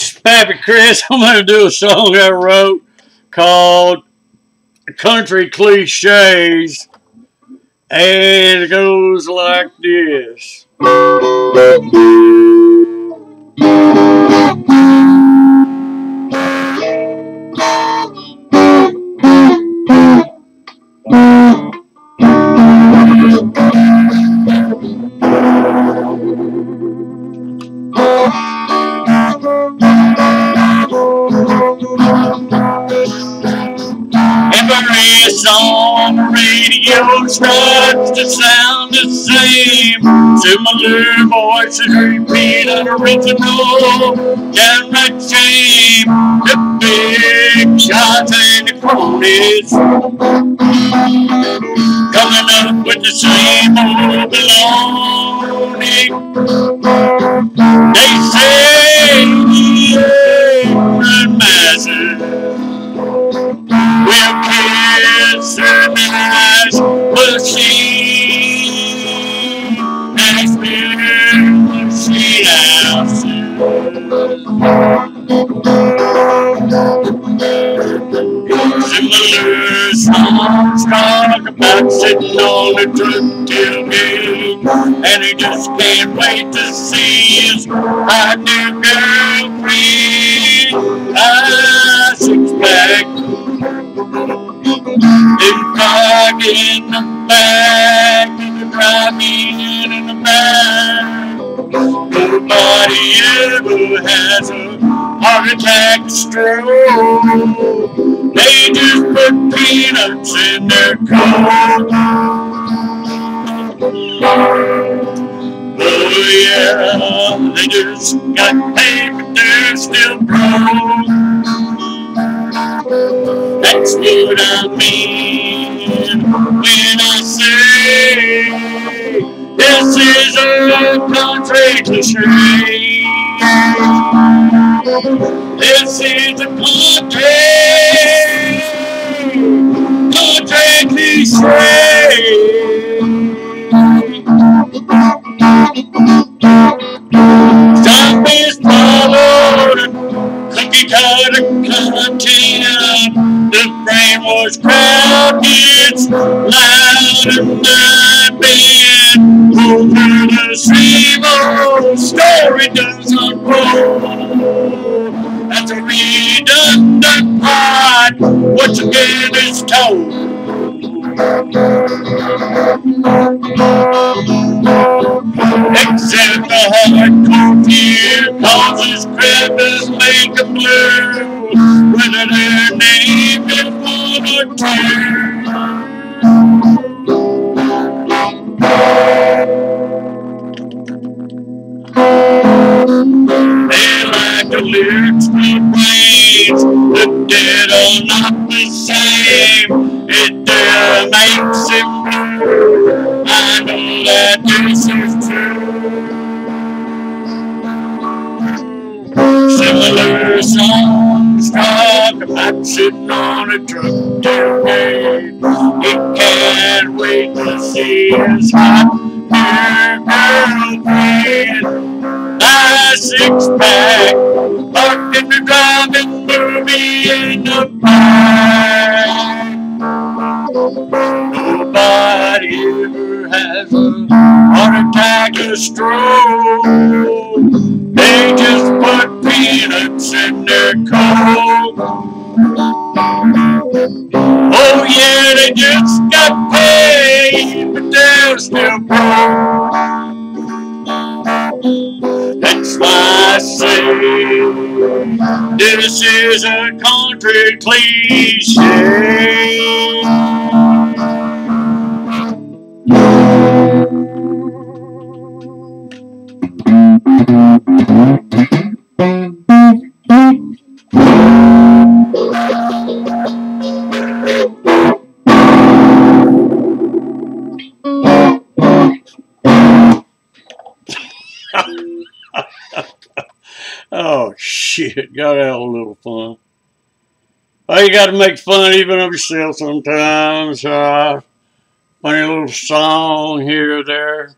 Pappychris. I'm going to do a song I wrote called Country Cliches. And it goes like this. Radio starts to sound the same. Similar voices repeat an original shame. The big shots and the cronies coming up with the same old baloney. They say Songs talk about sitting on the truck tailgate, and he just can't wait to see his hot new girlfriend. Ah, six pack and dog in the back, and the driving in the back. Nobody ever has a heart attack or stroke. They just put peanuts in their coke. Oh yeah, they just got paid, but they're still broke. That's what I mean when I say this is a country cliche. This is a country, country cliche. Stop is followed cookie cutter content. The brainwashed crowd gets louder than band. Over the same old story does unfold. That's a redundant part. Once again is told. Except the hardcore fear causes cripples make a blue. Whether their name is one or two. Dead not the same. It uh, makes him blue. I know that this is true. Similar songs talk about sitting on a truck tailgate. He can't wait to see his hot new girlfriend. A six pack, parked in the driving movie in the park. Nobody ever has a heart attack or stroke. They just put peanuts in their coke. Oh yeah, they just got paid, but they're. That's why I say this is a country cliche. Oh shit, gotta have a little fun. Oh, you gotta make fun even of yourself sometimes. Uh, funny little song here or there,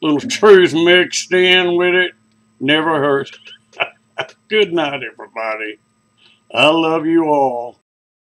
little truth mixed in with it, never hurts. Good night, everybody. I love you all.